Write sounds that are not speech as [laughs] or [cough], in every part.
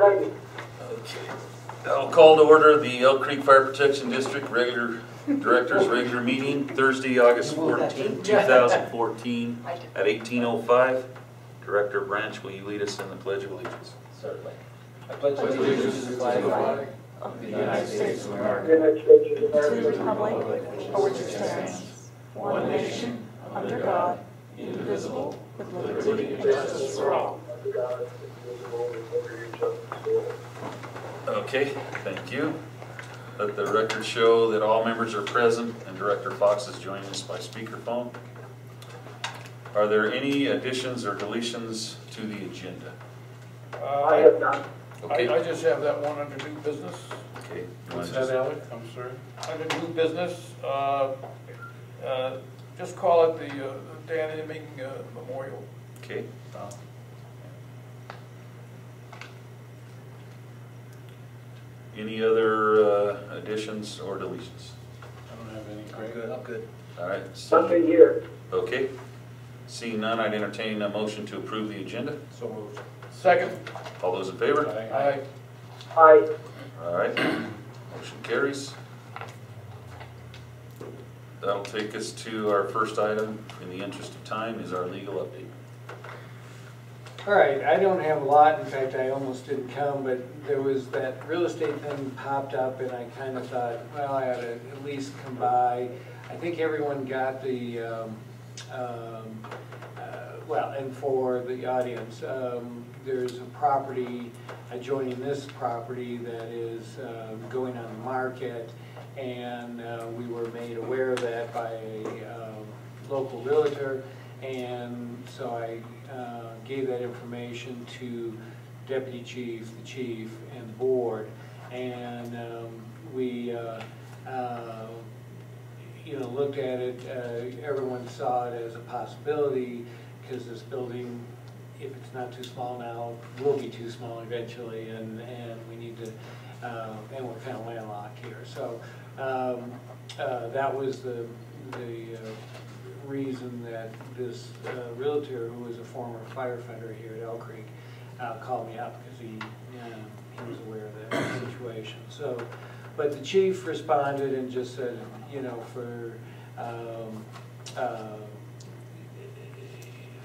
Ready. Okay. I'll call to order the Elk Creek Fire Protection District regular, Directors' regular meeting, Thursday, August 14, 2014, at 18:05. Director Branch, will you lead us in the Pledge of Allegiance? Certainly. I pledge allegiance to the flag of the United States of America, United States To the republic for which it stands, one nation, under God, indivisible, with liberty and justice for all. Okay, thank you. Let the record show that all members are present and Director Fox is joining us by speakerphone. Are there any additions or deletions to the agenda? Uh, I have none. Okay, I just have that one under new business. okay. you wanna What's just- that, Alec? I'm sorry. Under new business, uh, uh, just call it the uh, Dan Imming uh, Memorial. Okay. Any other uh, additions or deletions? I don't have any, I'm good, I'm good. All right, so, Nothing here. okay. Seeing none, I'd entertain a motion to approve the agenda. So moved. Second. All those in favor? Aye. Aye. All right, motion carries. That'll take us to our first item, in the interest of time, is our legal update. All right, I don't have a lot, in fact, I almost didn't come, but there was that real estate thing popped up and I kind of thought, well, I ought to at least come by. I think everyone got the, um, um, uh, well, and for the audience, um, there's a property adjoining this property that is uh, going on the market, and uh, we were made aware of that by a um, local realtor, and so I uh, gave that information to deputy chief, the chief, and the board, and um, we, uh, uh, you know, looked at it, uh, everyone saw it as a possibility, because this building, if it's not too small now, will be too small eventually, and, and we need to, uh, and we're kind of landlocked here. So um, uh, that was the, the reason that this uh, realtor, who was a former firefighter here at Elk Creek, uh, called me up because he, uh, he was aware of that situation. So, but the chief responded and just said, you know, for um, uh,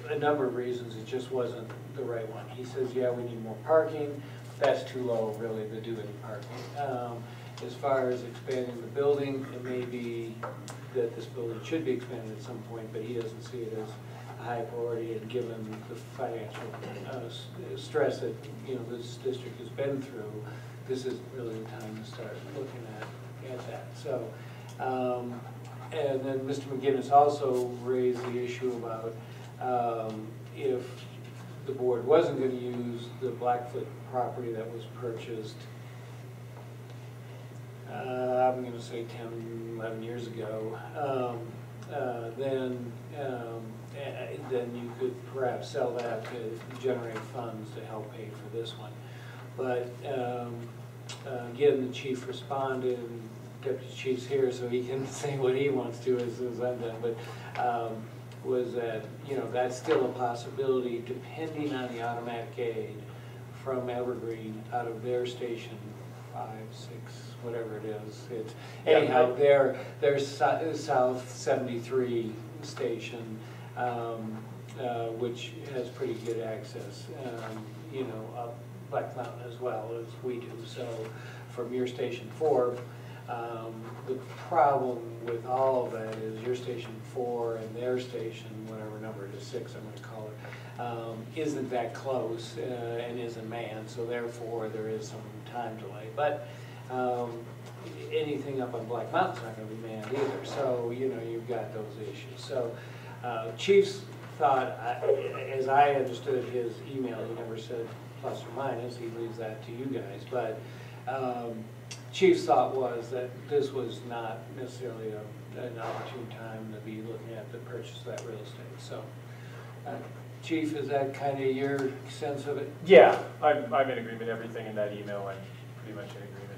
a number of reasons, it just wasn't the right one. He says, yeah, we need more parking. That's too low, really, to do any parking. Um, As far as expanding the building, it may be that this building should be expanded at some point, but he doesn't see it as a high priority, and given the financial uh, stress that, you know, this district has been through, this is really the time to start looking at, at that. So, um, and then Mr. McGinnis also raised the issue about um, if the board wasn't gonna use the Blackfoot property that was purchased, uh, I'm gonna say 10, 11 years ago, um, uh, then, um, then you could perhaps sell that to generate funds to help pay for this one. But um, uh, again, the chief responded, and deputy chief's here, so he can [laughs] say what he wants to as soon as I'm done, but um, was that, you know, that's still a possibility depending on the automatic aid from Evergreen out of their station five, six, whatever it is. It's, anyhow, their so- South 73 station, um, uh, which has pretty good access, um, you know, up Black Mountain as well as we do. So from your station four, um, the problem with all of that is your station four and their station, whatever number it is, six, I'm gonna call it, um, isn't that close, uh, and isn't manned, so therefore there is some time delay. But, um, anything up on Black Mountain's not gonna be manned either, so, you know, you've got those issues. So, uh, Chiefs thought, as I understood his email, he never said plus or minus, he leaves that to you guys, but, um, Chief's thought was that this was not necessarily a, an opportune time to be looking at the purchase of that real estate, so. uh, Chief, is that kind of your sense of it? Yeah, I'm, I'm in agreement, everything in that email, I'm pretty much in agreement,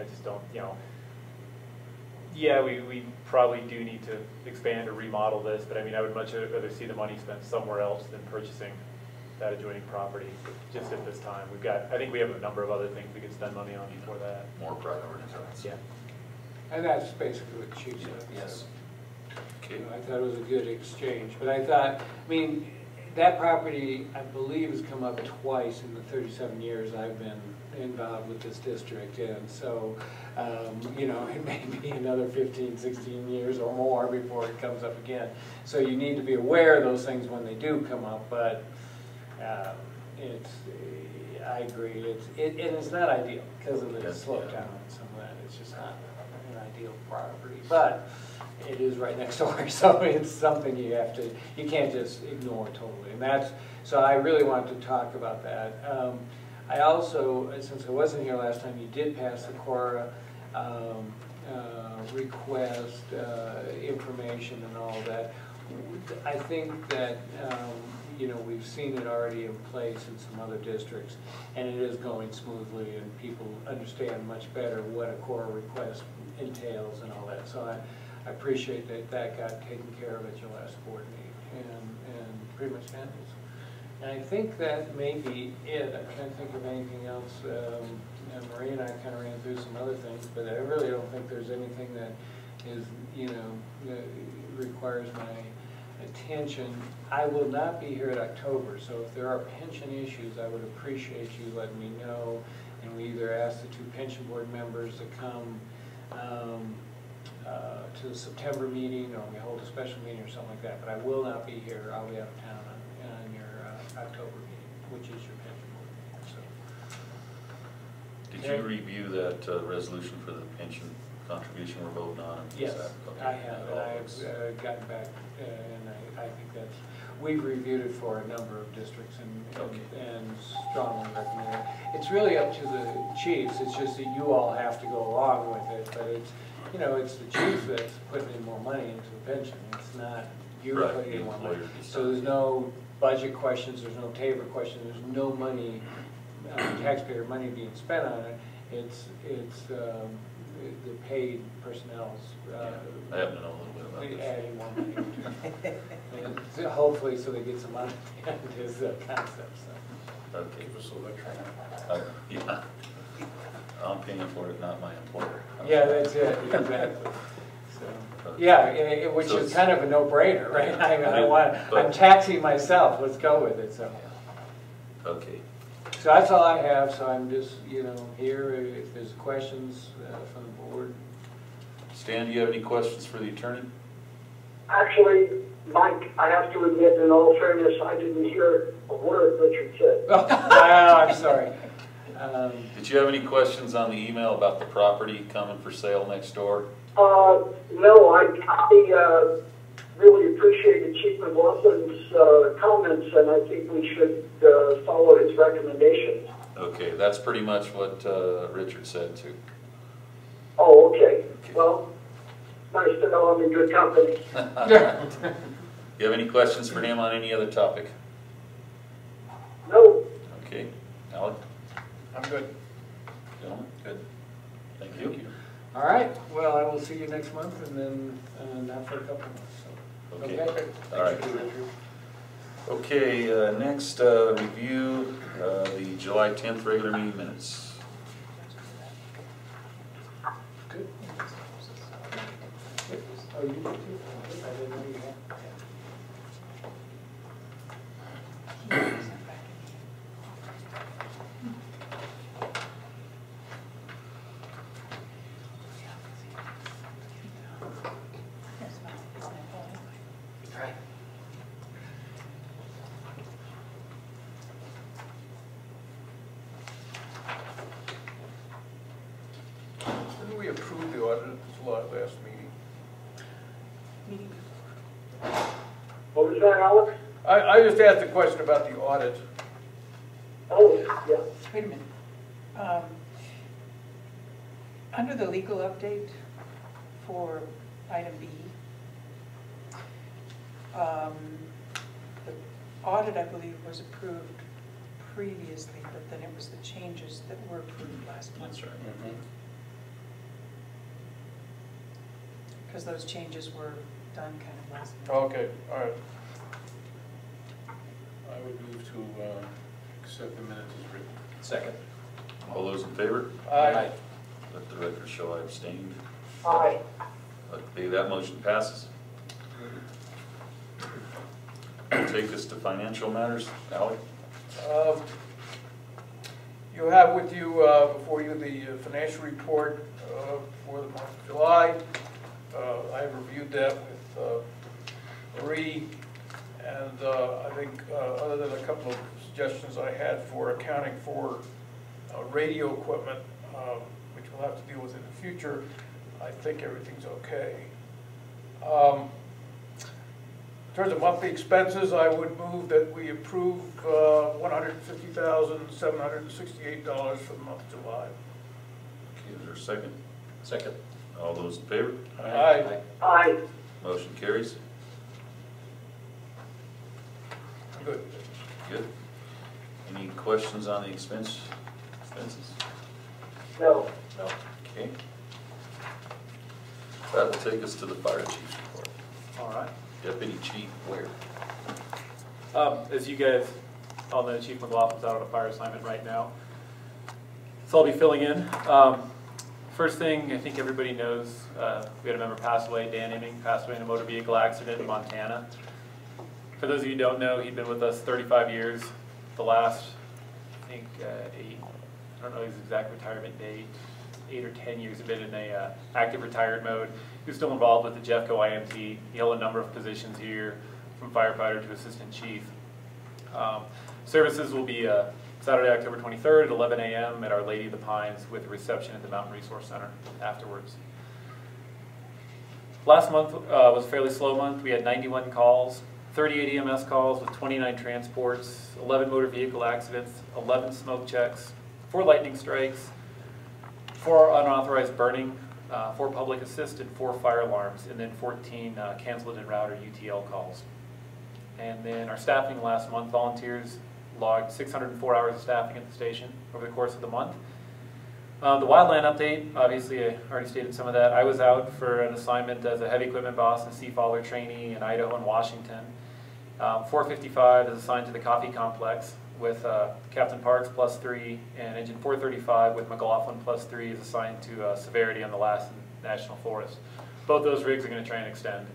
I just don't, you know, yeah, we, we probably do need to expand or remodel this, but I mean, I would much rather see the money spent somewhere else than purchasing that adjoining property, just at this time. We've got, I think we have a number of other things we could spend money on before that. More priorities. Yeah. And that's basically what Chief said. Yes. Okay. You know, I thought it was a good exchange, but I thought, I mean, that property, I believe, has come up twice in the thirty-seven years I've been involved with this district, and so, um, you know, [laughs] it may be another 15, 16 years or more before it comes up again. So you need to be aware of those things when they do come up, but, um, it's, I agree, it's, it, and it's not ideal because of the Yes, slope yeah. down and some of that, it's just not an ideal property. But it is right next door, [laughs] so it's something you have to, you can't just ignore totally. And that's, so I really wanted to talk about that. Um, I also, since I wasn't here last time, you did pass the CORA um, uh, request, uh, information and all that. I think that, um, you know, we've seen it already in place in some other districts, and it is going smoothly, and people understand much better what a CORA request entails and all that. So I, I appreciate that that got taken care of at your last board meeting, and, and pretty much handles. And I think that may be it, I can't think of anything else. Um, and Marie and I kind of ran through some other things, but I really don't think there's anything that is, you know, requires my attention. I will not be here in October, so if there are pension issues, I would appreciate you letting me know. And we either ask the two pension board members to come um, uh, to the September meeting, or we hold a special meeting or something like that. But I will not be here, I'll be out of town on, on your uh, October meeting, which is your pension board meeting, so. Did you review that uh, resolution for the pension contribution we're voting on? Is Yes, that- okay, I have, that and all I've uh, gotten back, uh, and I, I think that's, we've reviewed it for a number of districts and, Okay. and- and strongly recommend it. It's really up to the chiefs, it's just that you all have to go along with it, but it's, you know, it's the chief that's putting in more money into the pension, it's not you Right, putting in the more money. employer So there's no budget questions, there's no TABOR question, there's no money, uh, taxpayer money being spent on it. It's, it's, um, the paid personnel's, uh, I happen to know a little bit about this. adding more money to it. And so Hopefully, so they get some money, [laughs] is the concept, so. Okay. [laughs] Uh, Yeah. I'm paying for it, not my employer. Yeah, that's it, exactly. So, Yeah, which So is it's- kind of a no-brainer, right? I mean, I want, I'm But- taxing myself, let's go with it, so. Okay. So that's all I have, so I'm just, you know, here, if there's questions uh, from the board. Stan, do you have any questions for the attorney? Actually, Mike, I have to admit, in all fairness, I didn't hear a word Richard said. [laughs] Oh, I'm sorry. Um, Did you have any questions on the email about the property coming for sale next door? Uh, no, I, I, uh, really appreciated Chief McLaughlin's, uh, comments, and I think we should, uh, follow his recommendations. Okay, that's pretty much what uh, Richard said too. Oh, okay. Well, nice to know I'm in good company. [laughs] [laughs] You have any questions for him on any other topic? No, Okay, Alec? Good. Gentlemen? Good. Thank you. All right, well, I will see you next month, and then, uh, not for a couple of months, so. Okay. Okay. All right. Thank you, Richard. Okay, uh, next, uh, review uh, the July 10th regular meeting minutes. Good. Oh, you did too? I didn't know you had. Didn't we approve the audit at this last meeting? what was that, Alec? I, I just asked a question about the audit. Oh, yeah. Wait a minute. Um, Under the legal update for item B, um, the audit, I believe, was approved previously, but then it was the changes that were approved last month. That's right. Because those changes were done kind of last month. Okay, all right. I would move to uh, accept the minutes as written. Second. All those in favor? Aye. Let the record show I abstained. Aye. Okay, that motion passes. We'll Take us to financial matters. Ally? Um, You have with you, uh, before you, the uh, financial report uh, for the month of July. Uh, I have reviewed that with uh, Marie, and uh, I think, uh, other than a couple of suggestions I had for accounting for uh, radio equipment, um, which we'll have to deal with in the future, I think everything's okay. Um, in terms of monthly expenses, I would move that we approve uh, $150,768 for the month of July. Okay, is there a second? Second. All those in favor? Aye. Aye. Motion carries. Good. Good. Any questions on the expense, expenses? No. No. Okay. That will take us to the fire chief's report. All right. Deputy Chief Ware. Um, as you guys all know, Chief McLaughlin's out on a fire assignment right now. So I'll be filling in. Um, first thing, I think everybody knows, uh, we had a member pass away, Dan Imming, passed away in a motor vehicle accident in Montana. For those of you who don't know, he'd been with us thirty-five years. The last, I think, uh, eight, I don't know his exact retirement date, eight or ten years have been in a, uh, active retired mode. He was still involved with the Jeffco IMT. He held a number of positions here, from firefighter to assistant chief. Um, Services will be uh, Saturday, October 23rd at 11 a.m. at Our Lady of the Pines with a reception at the Mountain Resource Center afterwards. Last month uh, was a fairly slow month. We had 91 calls, 38 EMS calls with 29 transports, 11 motor vehicle accidents, 11 smoke checks, four lightning strikes, four unauthorized burning, uh, four public assist, and four fire alarms, and then 14 uh, canceled and route or UTL calls. And then our staffing last month, volunteers logged 604 hours of staffing at the station over the course of the month. Uh, the wildland update, obviously I already stated some of that. I was out for an assignment as a heavy equipment boss and sea faller trainee in Idaho and Washington. Um, 455 is assigned to the coffee complex with uh, Captain Parks plus three, and engine 435 with McLaughlin plus three is assigned to uh, Severity on the Lassen National Forest. Both those rigs are going to try and extend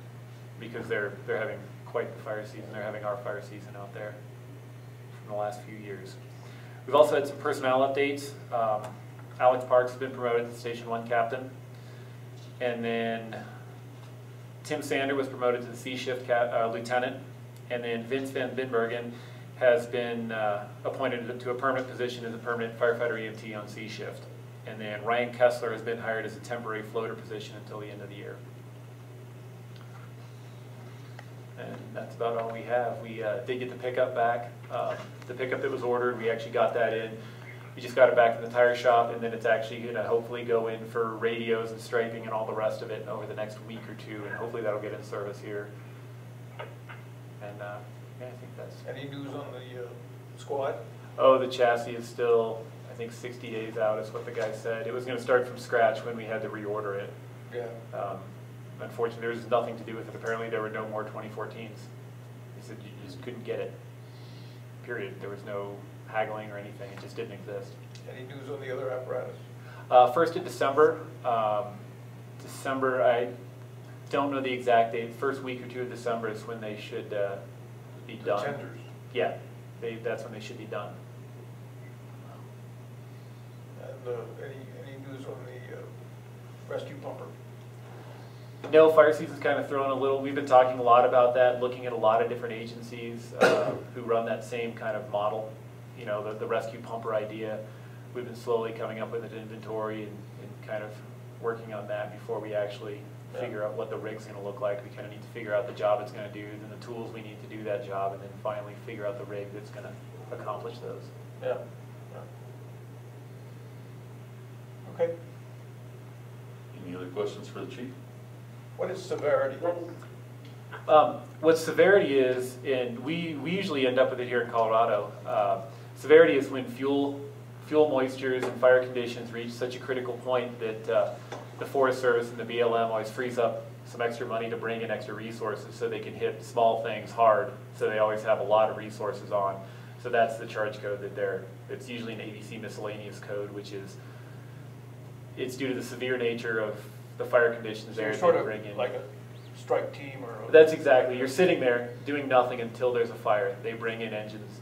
because they're they're having quite the fire season. They're having our fire season out there from the last few years. We've also had some personnel updates. Um, Alex Parks has been promoted to Station One Captain, and then Tim Sander was promoted to the C Shift ca- uh, Lieutenant, and then Vince Van Binbergen has been uh, appointed to a permanent position as a permanent firefighter EMT on C Shift. And then Ryan Kessler has been hired as a temporary floater position until the end of the year. And that's about all we have. We uh, did get the pickup back. Um, The pickup that was ordered, we actually got that in. We just got it back from the tire shop, and then it's actually gonna hopefully go in for radios and striping and all the rest of it over the next week or two, and hopefully that'll get in service here. And, uh, yeah, I think that's, Any news on the uh, squad? oh, the chassis is still, I think sixty days out is what the guy said. It was gonna start from scratch when we had to reorder it. Yeah. Um, Unfortunately, there was nothing to do with it. Apparently, there were no more 2014s. He said you just couldn't get it, period. There was no haggling or anything. It just didn't exist. Any news on the other apparatus? Uh, First of December, um, December, I don't know the exact date. First week or two of December is when they should uh, be The done. Tenders. Yeah, they, that's when they should be done. And uh, any, any news on the uh, rescue pumper? No, fire season's kind of thrown a little, we've been talking a lot about that, looking at a lot of different agencies uh, who run that same kind of model, you know, the, the rescue pumper idea. We've been slowly coming up with an inventory and, and kind of working on that before we actually Yeah. figure out what the rig's gonna look like. We kind of need to figure out the job it's gonna do, then the tools we need to do that job, and then finally figure out the rig that's gonna accomplish those. Yeah. Okay. Any other questions for the chief? What is severity? Um, what severity is, and we, we usually end up with it here in Colorado. Uh, severity is when fuel, fuel moistures and fire conditions reach such a critical point that uh, the Forest Service and the BLM always freeze up some extra money to bring in extra resources so they can hit small things hard, so they always have a lot of resources on. So that's the charge code that they're, it's usually an ABC miscellaneous code, which is, it's due to the severe nature of the fire conditions So there. you're they sort of bring in- like a strike team or. a- That's exactly, you're sitting there doing nothing until there's a fire. They bring in engines.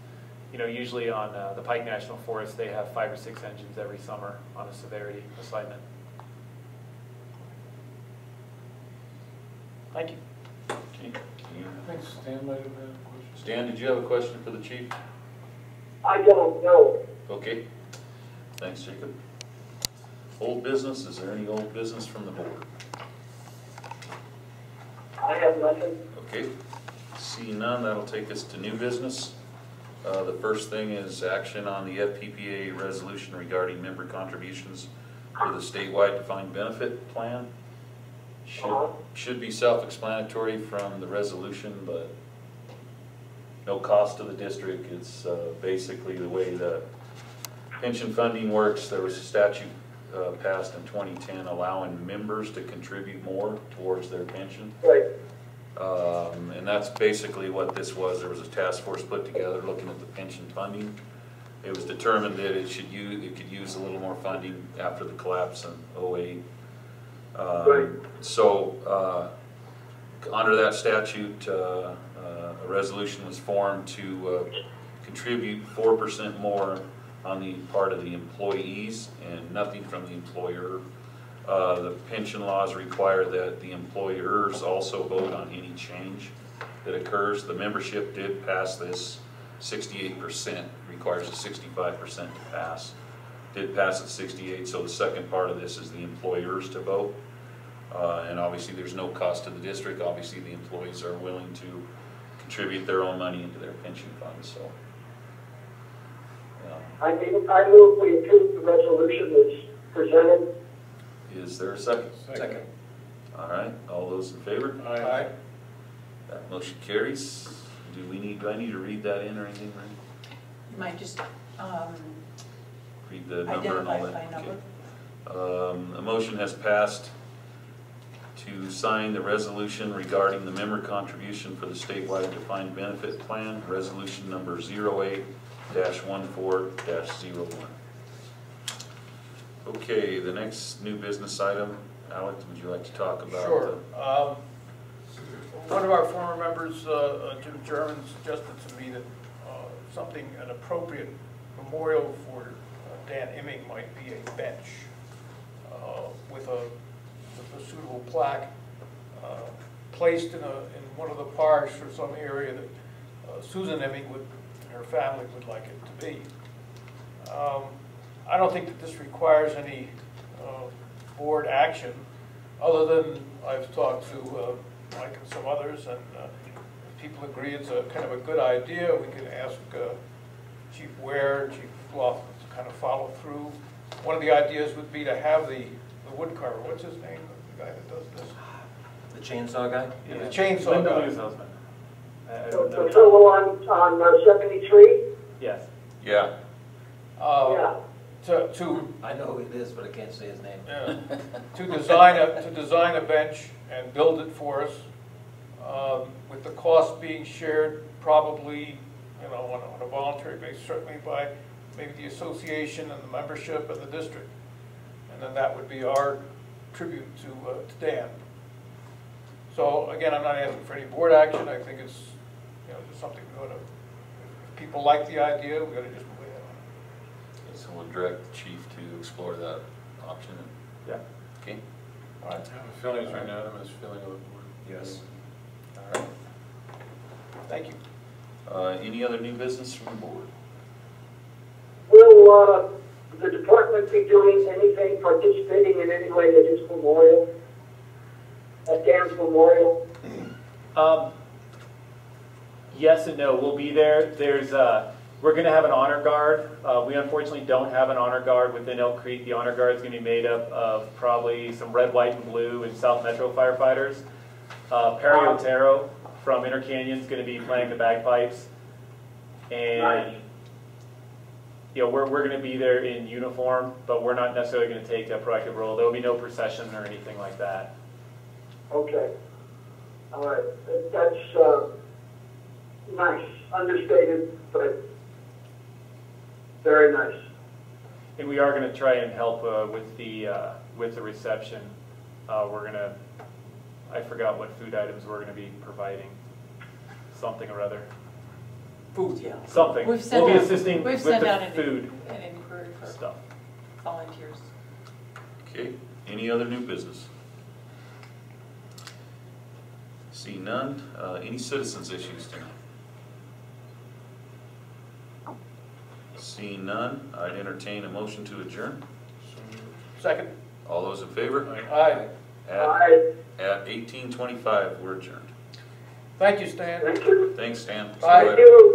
You know, usually on uh, the Pike National Forest, they have five or six engines every summer on a severity assignment. Thank you. Okay. You- I think Stan might have had a question. Stan, did you have a question for the chief? I don't know. Okay, thanks Jacob. Old business, is there any old business from the board? I have nothing. Okay, see none, that'll take us to new business. Uh, the first thing is action on the FPPA resolution regarding member contributions for the statewide defined benefit plan. Should, should be self-explanatory from the resolution, but no cost to the district. It's, uh, basically the way the pension funding works. There was a statute, uh, passed in twenty-ten allowing members to contribute more towards their pension. Right. Um, and that's basically what this was. There was a task force put together looking at the pension funding. It was determined that it should use, it could use a little more funding after the collapse in '08. Right. Um, so, uh, under that statute, uh, uh, a resolution was formed to, uh, contribute four percent more on the part of the employees and nothing from the employer. Uh, the pension laws require that the employers also vote on any change that occurs. The membership did pass this, sixty-eight percent, requires a sixty-five percent to pass. Did pass at sixty-eight, so the second part of this is the employers to vote. Uh, and obviously, there's no cost to the district, obviously, the employees are willing to contribute their own money into their pension fund, so. I move, I move we approve the resolution as presented. Is there a second? Second. All right, all those in favor? Aye. That motion carries. Do we need, do I need to read that in or anything, You might just, um, Read the number and all that? Identify Okay. number. Um, a motion has passed to sign the resolution regarding the member contribution for the statewide defined benefit plan, resolution number 08. 2024-01. Okay, the next new business item, Alec, would you like to talk about? Sure. Um, one of our former members, uh, uh, Jim German, suggested to me that uh, something, an appropriate memorial for Dan Imming might be a bench with a, suitable plaque placed in, one of the parks or some area that Susan Imming would and her family would like it to be. Um, I don't think that this requires any uh, board action, other than I've talked to uh, Mike and some others, and uh, if people agree it's a kind of a good idea, we can ask uh, Chief Ware, Chief Bluff to kind of follow through. One of the ideas would be to have the the wood carver, what's his name, the guy that does this? The chainsaw guy? The chainsaw Linda guy. Lou's husband. I- I don't know. the fellow on, on uh, seventy-three? Yes. Yeah, Uh, Yeah. To, to I know who it is, but I can't say his name. Yeah, [laughs] to design a, to design a bench and build it for us, um, with the cost being shared probably, you know, on a- on a voluntary basis, certainly by maybe the association and the membership and the district. And then that would be our tribute to, uh, to Dan. So again, I'm not asking for any board action, I think it's, you know, just something we ought to, if people like the idea, we ought to just move ahead on it. so we'll direct the chief to explore that option. Yeah. Okay, All right. I have a feeling it's unanimous feeling of the board. yes. All right. Thank you. Uh, any other new business from the board? Will, uh, the department be doing anything, participating in any way at his memorial? At Dan's memorial? Um, yes and no. We'll be there. There's, uh, we're going to have an honor guard. Uh, we unfortunately don't have an honor guard within Elk Creek. The honor guard is going to be made up of probably some red, white, and blue and South Metro firefighters. Uh, Perry Otero from Inter-Canyon is going to be playing the bagpipes. And, you know, we're, we're going to be there in uniform, but we're not necessarily going to take a proactive role. There will be no procession or anything like that. Okay. All right, that's, uh, nice, understated, but very nice. And we are gonna try and help uh, with the, uh, with the reception. Uh, We're gonna, I forgot what food items we're gonna be providing, something or other, Food, yeah. something. We've sent We'll be out- assisting we've with sent out the an- food An inquiry for stuff. volunteers. Okay, any other new business? See none, uh, any citizens issues tonight? Seeing none, I'd entertain a motion to adjourn. Second? All those in favor? Aye. At, Aye, at eighteen twenty-five, we're adjourned. Thank you, Stan. thank you, Thanks, Stan. See you Bye. later. thank you.